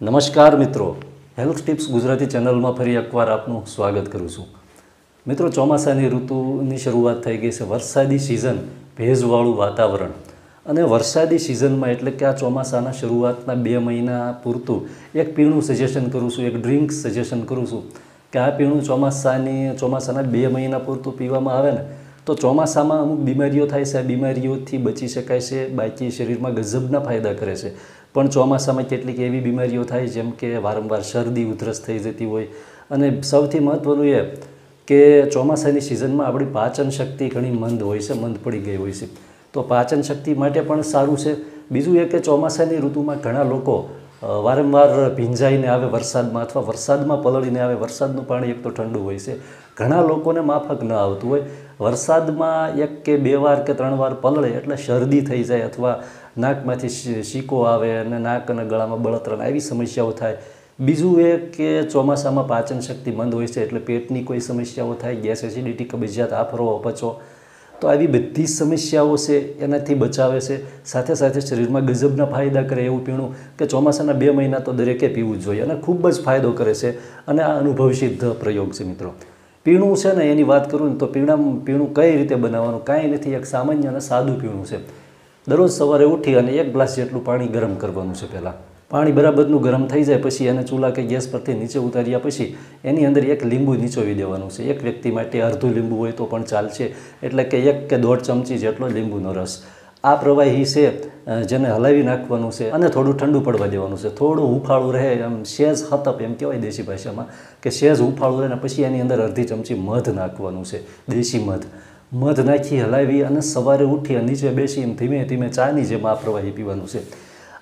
નમસ્કાર મિત્રો. Health tips Gujarati ચેનલમાં ફરી એકવાર આપનું સ્વાગત કરું છું. મિત્રો, ચોમાસાની ઋતુની શરૂઆત થઈ ગઈ છે. વરસાદી સિઝન ભેજવાળું વાતાવરણ. અને વરસાદી સિઝનમાં એટલે કે આ ચોમાસાના શરૂઆતના બે મહિના પૂરતું એક પીણું સજેશન કરું છું, એક ડ્રિંક સજેશન કરું છું કે આ પીણું ચોમાસાની, ચોમાસાના બે મહિના પૂરતું પીવામાં આવે ને, તો ચોમાસામાં અમુક બીમારીઓ થાય છે. આ બીમારીઓથી બચી શકાય છે. બાકી શરીરમાં ગજબના ફાયદા કરે છે. પણ ચોમાસામાં કેટલીક એવી બીમારીઓ થાય જેમ કે વારંવાર શરદી, ઉધરસ થઈ જતી હોય. અને સૌથી મહત્ત્વનું એ કે ચોમાસાની સિઝનમાં આપણી પાચન શક્તિ ઘણી મંદ હોય છે, મંદ પડી ગઈ હોય છે. તો પાચન શક્તિ માટે પણ સારું છે. બીજું એ કે ચોમાસાની ઋતુમાં ઘણા લોકો વારંવાર ભીંજાઈને આવે વરસાદમાં અથવા વરસાદમાં પલળીને આવે, વરસાદનું પાણી એક તો ઠંડુ હોય છે. ઘણા લોકોને માફક ન આવતું હોય. વરસાદમાં એક કે બે વાર કે ત્રણ વાર પલળે એટલે શરદી થઈ જાય અથવા નાકમાંથી શીકો આવે અને નાક અને ગળામાં બળતરા આવી સમસ્યાઓ થાય. બીજું એ કે ચોમાસામાં પાચન શક્તિ મંદ હોય છે એટલે પેટની કોઈ સમસ્યાઓ થાય, ગેસ, એસિડિટી, કબજિયાત, આફરો, અપચો તો આવી બધી સમસ્યાઓ છે, એનાથી બચાવે છે. સાથે સાથે શરીરમાં ગજબના ફાયદા કરે એવું પીણું કે ચોમાસાના બે મહિના તો દરેકે પીવું જ જોઈએ અને ખૂબ જ ફાયદો કરે છે અને આ અનુભવ સિદ્ધ પ્રયોગ છે મિત્રો. પીણું છે ને એની વાત કરું ને તો પીણા પીણું કઈ રીતે બનાવવાનું? કાંઈ નથી, એક સામાન્ય અને સાદું પીણું છે. દરરોજ સવારે ઉઠી અને એક ગ્લાસ જેટલું પાણી ગરમ કરવાનું છે પહેલાં. પાણી બરાબરનું ગરમ થઈ જાય પછી એને ચૂલા કે ગેસ પરથી નીચે ઉતાર્યા પછી એની અંદર એક લીંબુ નીચોવી દેવાનું છે. એક વ્યક્તિ માટે અડધું લીંબુ હોય તો પણ ચાલશે. એટલે કે એક કે દોઢ ચમચી જેટલો લીંબુનો રસ. આ પ્રવાહી છે જેને હલાવી નાખવાનું છે અને થોડું ઠંડુ પડવા દેવાનું છે. થોડું હુંફાળું રહે એમ સેજ હતપ એમ કહેવાય દેશી ભાષામાં કે સેજ હુંફાળું રહે ને પછી એની અંદર અડધી ચમચી મધ નાખવાનું છે. દેશી મધ. મધ નાખી હલાવી અને સવારે ઉઠી નીચે બેસી એમ ધીમે ધીમે ચાની જેમ આ પ્રવાહી પીવાનું છે.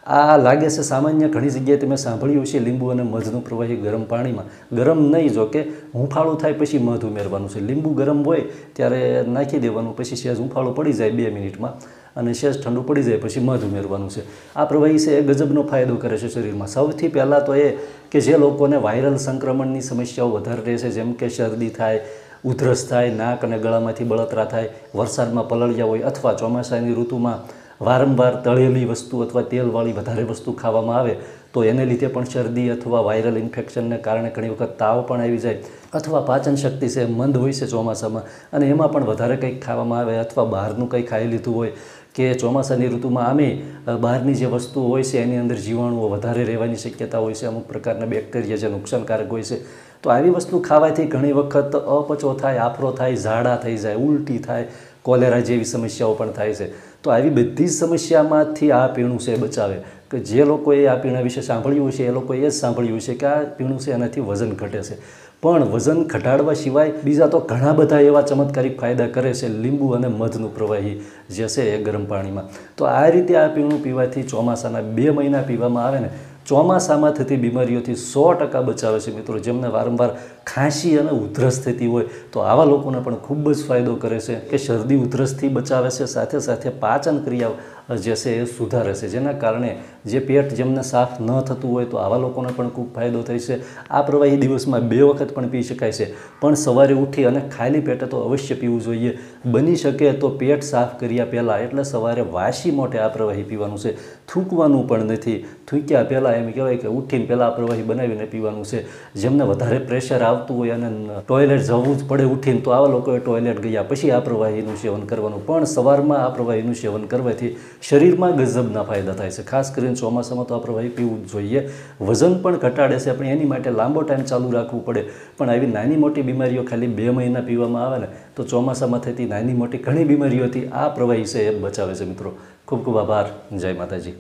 આ લાગે છે સામાન્ય ઘણી જગ્યાએ તમે સાંભળ્યું છે લીંબુ અને મધનું પ્રવાહી ગરમ પાણીમાં. ગરમ નહીં, જો કે હુંફાળું થાય પછી મધ ઉમેરવાનું છે. લીંબુ ગરમ હોય ત્યારે નાખી દેવાનું, પછી સહેજ હુંફાળું પડી જાય બે મિનિટમાં અને સહેજ ઠંડુ પડી જાય પછી મધ ઉમેરવાનું છે. આ પ્રવાહી છે એ ગજબનો ફાયદો કરે છે શરીરમાં. સૌથી પહેલાં તો એ કે જે લોકોને વાયરલ સંક્રમણની સમસ્યાઓ વધારે રહે છે જેમ કે શરદી થાય, ઉધરસ થાય, નાક અને ગળામાંથી બળતરા થાય, વરસાદમાં પલળ્યા હોય અથવા ચોમાસાની ઋતુમાં વારંવાર તળેલી વસ્તુ અથવા તેલવાળી વધારે વસ્તુ ખાવામાં આવે, તો એને લીધે પણ શરદી અથવા વાયરલ ઇન્ફેક્શનને કારણે ઘણી વખત તાવ પણ આવી જાય અથવા પાચન શક્તિ છે, મંદ હોય છે ચોમાસામાં. અને એમાં પણ વધારે કંઈક ખાવામાં આવે અથવા બહારનું કંઈ ખાઈ લીધું હોય કે ચોમાસાની ઋતુમાં આમે બહારની જે વસ્તુઓ હોય છે, એની અંદર જીવાણુઓ વધારે રહેવાની શક્યતા હોય છે, અમુક પ્રકારના બેક્ટેરિયા જે નુકસાનકારક હોય છે, તો આવી વસ્તુ ખાવાથી ઘણી વખત અપચો થાય, આફરો થાય, ઝાડા થઈ જાય, ઉલટી થાય કોલેરા જેવી સમસ્યાઓ પણ થાય છે. તો આવી બધી સમસ્યામાંથી આ પીણું છે બચાવે. કે જે લોકોએ આ પીણા વિશે સાંભળ્યું છે એ લોકોએ એ જ સાંભળ્યું છે કે આ પીણું છે એનાથી વજન ઘટે છે. પણ વજન ઘટાડવા સિવાય બીજા તો ઘણા બધા એવા ચમત્કારિક ફાયદા કરે છે, લીંબુ અને મધનું પ્રવાહી જે છે એ ગરમ પાણીમાં. તો આ રીતે આ પીણું પીવાથી ચોમાસાના બે મહિના પીવામાં આવે ને ચોમાસામાં થતી બીમારીઓથી સો ટકા બચાવે છે મિત્રો. જેમને વારંવાર ખાંસી અને ઉધરસ થતી હોય તો આવા લોકોને પણ ખૂબ જ ફાયદો કરે છે કે શરદી ઉધરસથી બચાવે છે. સાથે સાથે પાચન ક્રિયા જે છે એ સુધારશે જેના કારણે જે પેટ જેમને સાફ ન થતું હોય તો આવા લોકોને પણ ખૂબ ફાયદો થાય છે. આ પ્રવાહી દિવસમાં બે વખત પણ પી શકાય છે. પણ સવારે ઉઠી અને ખાલી પેટે તો અવશ્ય પીવું જોઈએ. બની શકે તો પેટ સાફ કર્યા પહેલાં એટલે સવારે વાસી મોટે આ પ્રવાહી પીવાનું છે. થૂંકવાનું પણ નથી. થૂંક્યા પહેલાં એમ કહેવાય કે ઉઠીને પહેલાં આ પ્રવાહી બનાવીને પીવાનું છે. જેમને વધારે પ્રેશર આવતું હોય અને ટોયલેટ જવું જ પડે ઉઠીને તો આવા લોકોએ ટોયલેટ ગયા. પછી આ પ્રવાહીનું સેવન કરવાનું. પણ સવારમાં આ પ્રવાહીનું સેવન કરવાથી શરીરમાં ગજબના ફાયદા થાય છે. ખાસ કરીને ચોમાસામાં તો આ પ્રવાહી પીવું જોઈએ. વજન પણ ઘટાડે છે, આપણે એની માટે લાંબો ટાઈમ ચાલુ રાખવું પડે. પણ આવી નાની મોટી બીમારીઓ ખાલી બે મહિના પીવામાં આવે ને, તો ચોમાસામાં થતી નાની મોટી ઘણી બીમારીઓથી આ પ્રવાહી છે એ બચાવે છે મિત્રો. ખૂબ ખૂબ આભાર. જય માતાજી.